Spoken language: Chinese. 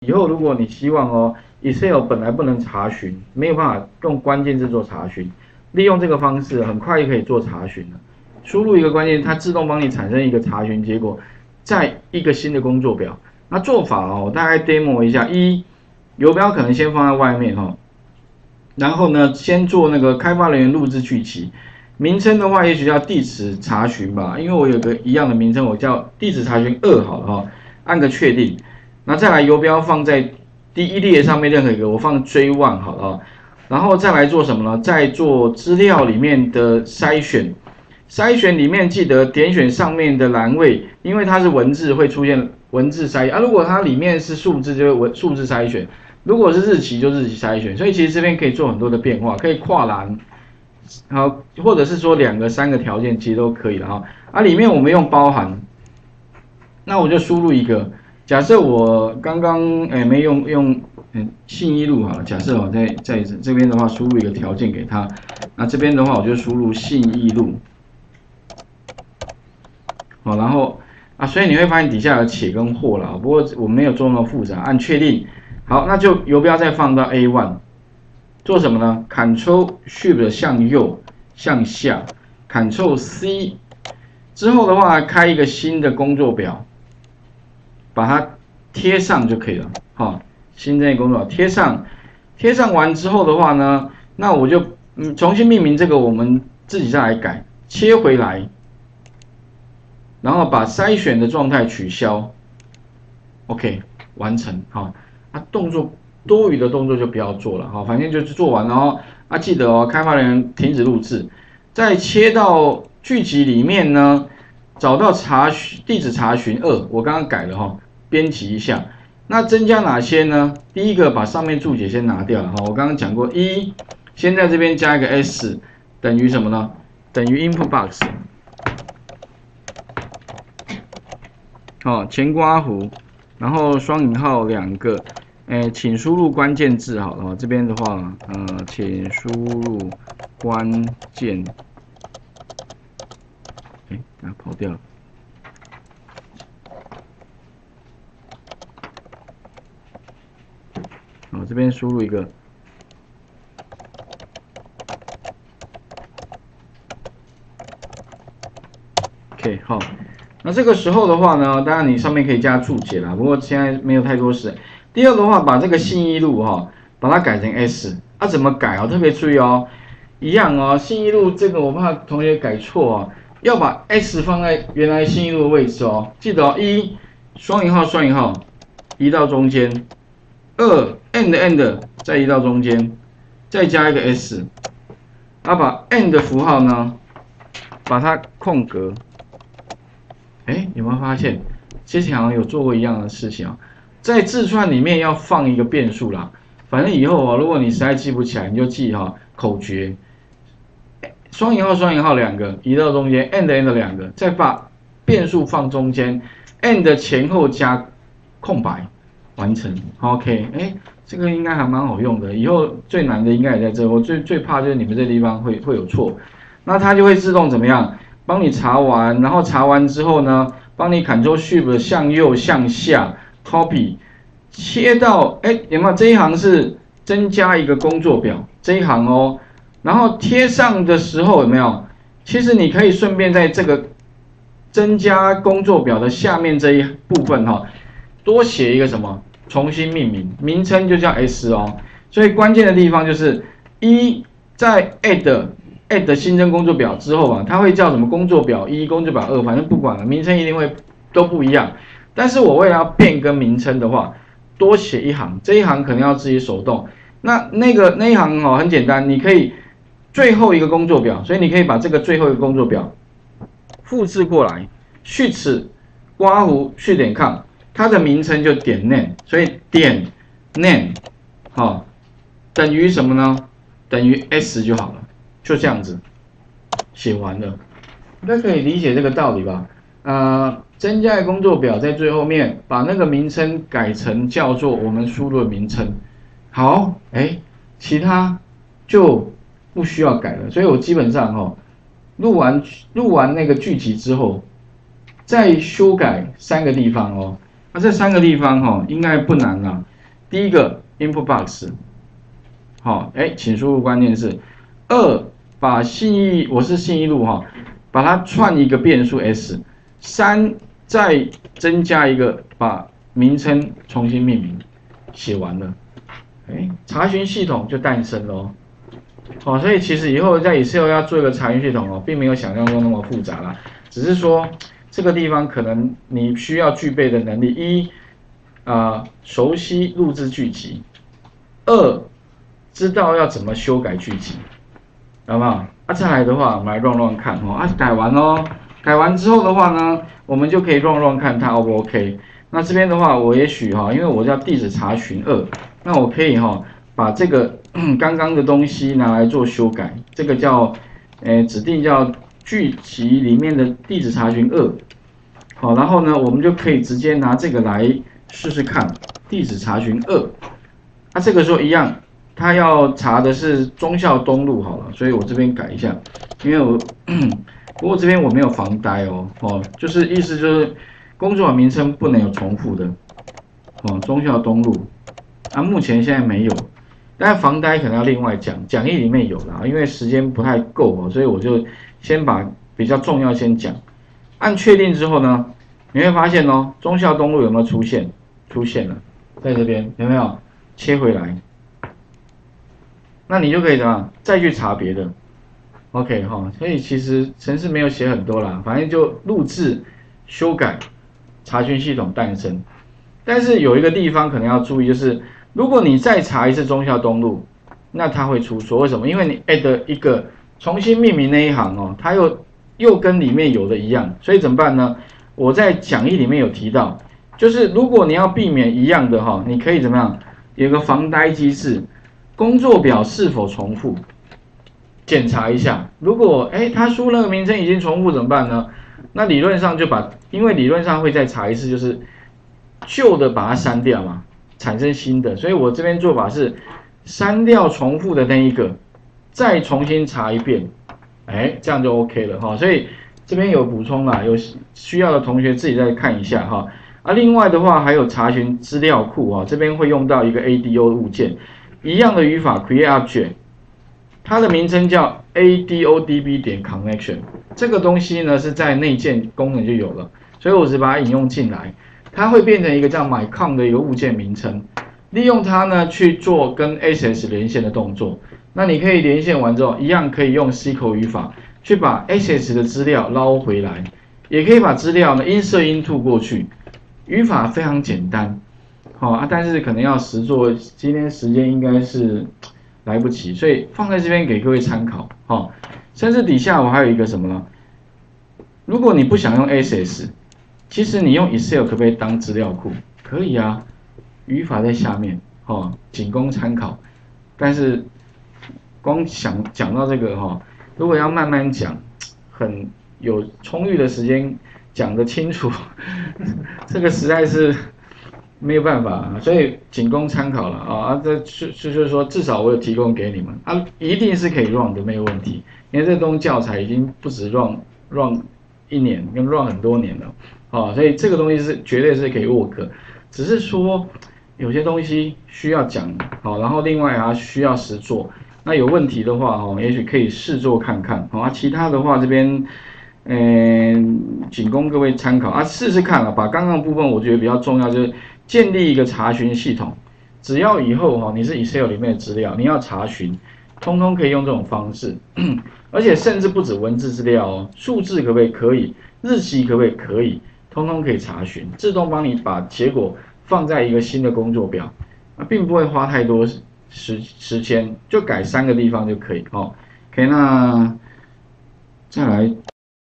以后如果你希望哦，Excel 本来不能查询，没有办法用关键字做查询，利用这个方式很快就可以做查询了。输入一个关键字，它自动帮你产生一个查询结果，在一个新的工作表。那做法哦，大概 demo 一下：一，游标可能先放在外面哈，然后呢，先做那个开发人员录制剧集。名称的话，也许叫地址查询吧，因为我有个一样的名称，我叫地址查询二好了哈，按个确定。那再来游标放在第一列上面任何一个，我放追望好了，然后再来做什么呢？再做资料里面的筛选，筛选里面记得点选上面的栏位，因为它是文字会出现文字筛啊，如果它里面是数字就文数字筛选，如果是日期就日期筛选，所以其实这边可以做很多的变化，可以跨栏，好，或者是说两个三个条件其实都可以的哈，啊里面我们用包含，那我就输入一个。假设我刚刚诶没用用嗯信义路好了，假设我在在这边的话输入一个条件给他，那这边的话我就输入信义路，好，然后啊，所以你会发现底下有且跟或了，不过我没有做那么复杂，按确定，好，那就游标再放到 A one，做什么呢？Ctrl Shift 向右向下，Ctrl C 之后的话开一个新的工作表。把它贴上就可以了，好，新增一个工作贴上，贴上完之后的话呢，那我就嗯重新命名这个，我们自己再来改，切回来，然后把筛选的状态取消，OK，完成，好，啊动作多余的动作就不要做了，好，反正就是做完了哦，啊记得哦，开发人员停止录制，再切到剧集里面呢，找到查询地址查询二，我刚刚改了哈。编辑一下，那增加哪些呢？第一个把上面注解先拿掉哈，我刚刚讲过，一先在这边加一个 s 等于什么呢？等于 input box，好前刮弧，然后双引号两个，哎，请输入关键字好了，这边的话，呃，请输入关键，哎，啊跑掉了。这边输入一个，OK，好。那这个时候的话呢，当然你上面可以加注解啦，不过现在没有太多事。第二的话，把这个信义路哈，把它改成 S，啊，怎么改啊？特别注意哦，一样哦，信义路这个我怕同学改错哦，要把 S 放在原来信义路的位置哦，记得哦，一双引号双引号移到中间，二 and and 再移到中间，再加一个 s，啊，把 and 符号呢，把它空格。哎，有没有发现之前好像有做过一样的事情啊？在字串里面要放一个变数啦。反正以后啊，如果你实在记不起来，你就记哈口诀，双引号双引号两个移到中间，and and 两个，再把变数放中间，and 前后加空白，完成。OK，哎。这个应该还蛮好用的，以后最难的应该也在这。我最最怕就是你们这地方会会有错，那它就会自动怎么样？帮你查完，然后查完之后呢，帮你 Ctrl Shift 向右向下 copy，切到哎有没有这一行是增加一个工作表这一行哦，然后贴上的时候有没有？其实你可以顺便在这个增加工作表的下面这一部分哈，多写一个什么？重新命名，名称就叫 S 哦，所以关键的地方就是一在 add add 新增工作表之后啊，它会叫什么工作表一、工作表二，反正不管了，名称一定会都不一样。但是我为了要变更名称的话，多写一行，这一行可能要自己手动。那那个那一行哦，很简单，你可以最后一个工作表，所以你可以把这个最后一个工作表复制过来，去此刮胡去点 com。它的名称就点 name，所以点 name，好，等于什么呢？等于 s 就好了，就这样子写完了，应该可以理解这个道理吧？呃，增加工作表在最后面，把那个名称改成叫做我们输入的名称。好，哎，其他就不需要改了。所以我基本上哈，录完录完那个剧集之后，再修改三个地方哦。啊，这三个地方哈，应该不难啦。第一个 input box，好，哎，请输入关键字。二，把信义，我是信义路哈，把它串一个变数 s。三，再增加一个，把名称重新命名，写完了，哎，查询系统就诞生了哦。好，所以其实以后在 Excel 要做一个查询系统哦，并没有想象中那么复杂啦，只是说这个地方可能你需要具备的能力：一，啊，熟悉录制剧集；二，知道要怎么修改剧集，好不好？啊，再来的话，我们来乱乱看哦，啊，改完喽，改完之后的话呢，我们就可以乱乱看它 O 不 OK？那这边的话，我也许哈，因为我叫地址查询二，那我可以哈。把这个刚刚的东西拿来做修改，这个叫，诶，指定叫剧集里面的地址查询二，好，然后呢，我们就可以直接拿这个来试试看，地址查询二，那这个时候一样，他要查的是忠孝东路好了，所以我这边改一下，因为我，不过这边我没有防呆哦，哦，就是意思就是工作名称不能有重复的，哦，忠孝东路，啊，目前现在没有。但房呆可能要另外讲，讲义里面有啦，因为时间不太够哦，所以我就先把比较重要先讲。按确定之后呢，你会发现哦，忠孝东路有没有出现？出现了，在这边有没有？切回来，那你就可以怎么再去查别的？OK 哈，所以其实程式没有写很多啦，反正就录制、修改、查询系统诞生。但是有一个地方可能要注意，就是。如果你再查一次忠孝东路，那它会出错。为什么？因为你 add 一个重新命名那一行哦，它又又跟里面有的一样，所以怎么办呢？我在讲义里面有提到，就是如果你要避免一样的哈，你可以怎么样？有个防呆机制，工作表是否重复，检查一下。如果哎，他输那个名称已经重复怎么办呢？那理论上就把，因为理论上会再查一次，就是旧的把它删掉嘛。产生新的，所以我这边做法是删掉重复的那一个，再重新查一遍，哎，这样就 OK 了哈。所以这边有补充啦，有需要的同学自己再看一下哈。啊，另外的话还有查询资料库啊，这边会用到一个 ADO 物件，一样的语法 create object，它的名称叫 ADODB 点 connection，这个东西呢是在内建功能就有了，所以我是把它引用进来。它会变成一个叫 mycon 的一个物件名称，利用它呢去做跟 SS 连线的动作。那你可以连线完之后，一样可以用 SQL 语法去把 SS 的资料捞回来，也可以把资料呢 insert into 过去。语法非常简单，好啊，但是可能要实做，今天时间应该是来不及，所以放在这边给各位参考。好，甚至底下我还有一个什么呢？如果你不想用 SS。其实你用 Excel 可不可以当资料库？可以啊，语法在下面，哈，仅供参考。但是光想讲到这个哈，如果要慢慢讲，很有充裕的时间讲得清楚，这个实在是没有办法，所以仅供参考了啊。啊，这就就是说，至少我有提供给你们啊，一定是可以 run 的，没有问题。因为这东教材已经不止 run run 一年，跟 run 很多年了。啊，所以这个东西是绝对是可以 work，只是说有些东西需要讲好，然后另外啊需要实做，那有问题的话哦，也许可以试做看看，好啊，其他的话这边嗯仅供各位参考啊，试试看啊，把刚刚部分我觉得比较重要就是建立一个查询系统，只要以后哈你是 Excel 里面的资料，你要查询，通通可以用这种方式，而且甚至不止文字资料哦，数字可不可以？可以，日期可不可以？可以。通通可以查询，自动帮你把结果放在一个新的工作表，那，并不会花太多时时间，就改三个地方就可以哦。OK，那再来。